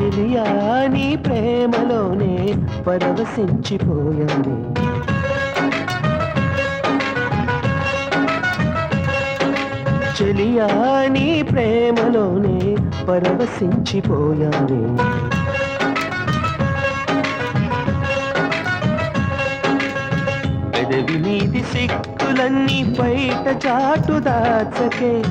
చెలియా నీ ప్రేమలోనే పరవశించిపోయాను చెలియా నీ ప్రేమలోనే పరవశించిపోయాను నీది మీది సిక్కులన్నీ బయట చాటు దాచకే.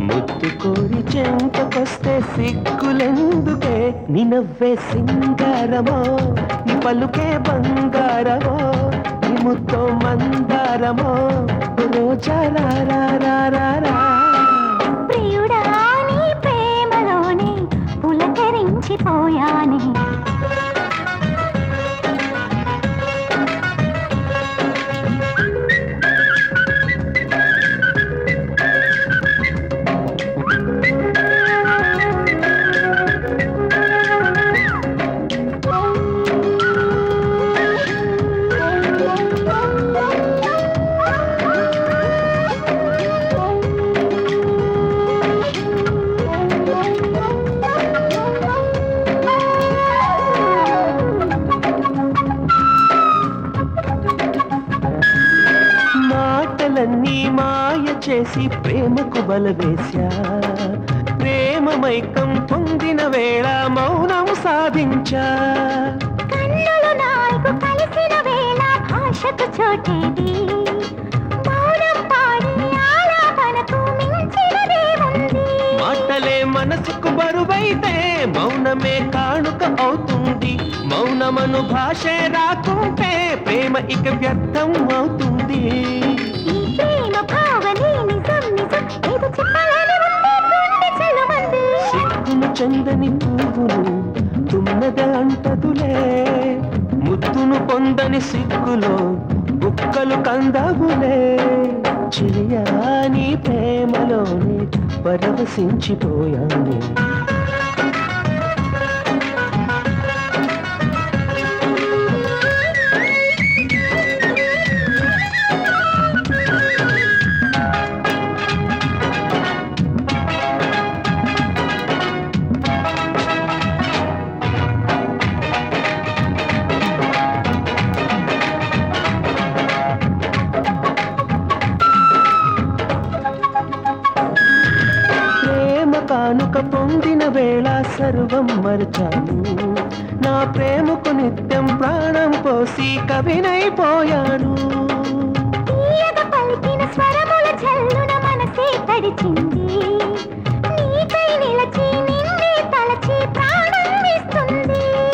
ముద్దు కోరి చెంతకొస్తే సిక్కులెందుకే? నినవ్వే సింగారమో నీ పలుకే బంగారమో నీ ముద్దో మందారమో. రోజా ప్రియుడా నీ ప్రేమలోనే పులకరించిపోయానే చేసి ప్రేమకు బలవేశా. ప్రేమ మైకం పొందిన వేళ మౌనం సాధించా. కన్నులు నాలుగు కలిసిన వేళ భాషకు చోటేది. మాటలే మనసుకు బరువైతే మౌనమే కానుక అవుతుంది. మౌనమను భాషే రాకుంటే ప్రేమ ఇక వ్యర్థం అవుతుంది. సిగ్గును చందని పువ్వును తుమ్మద అంటదులే ముద్దును పొందని సిగ్గులో బుక్కలు కందగులే. చిలియా నీ ప్రేమలోనే పరవశించిపోయాను. కానుక పొందిన వేళ సర్వం మరచాను. నా ప్రేమకు నిత్యం ప్రాణం పోసి కవినైపోయాను.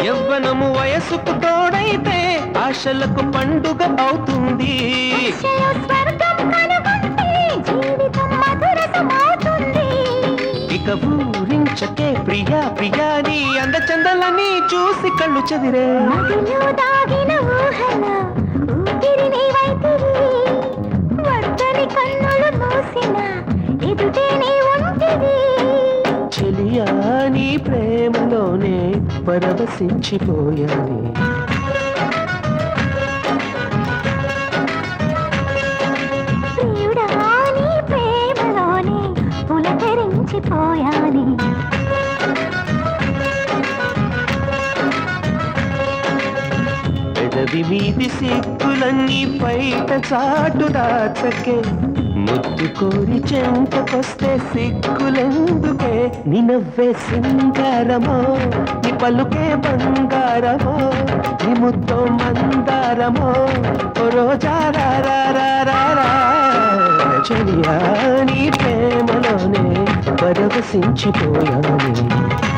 యవ్వనము వయసుకు తోడైతే ఆశలకు పండుగ అవుతుంది. స్వర్గం ప్రియా ప్రియా నీ అందచందలని చూసి కళ్ళు చెదిరే. చెలియా నీ ప్రేమలోనే పరవశించిపోయాను. ప్రియుడా నీ ప్రేమలోనే పులకరించిపోయాని. పెదవి మీది సిక్కులన్నీ బయట చాటు దాచకే. ముద్దు కోరి చెంతకొస్తే సిగ్గులెందుకే? నీ నవ్వే సింగారమో నీ పలుకే బంగారమో నీ ముద్దో మందారమో. ఓ రోజా రా రా చెలియా నీ పే పరవశించిపోయాను.